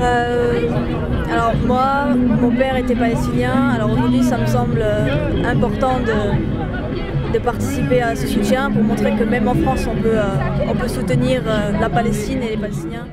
Euh, alors moi, mon père était palestinien, alors aujourd'hui ça me semble euh, important de, de, participer à ce soutien pour montrer que même en France on peut, euh, on peut soutenir la Palestine et les Palestiniens.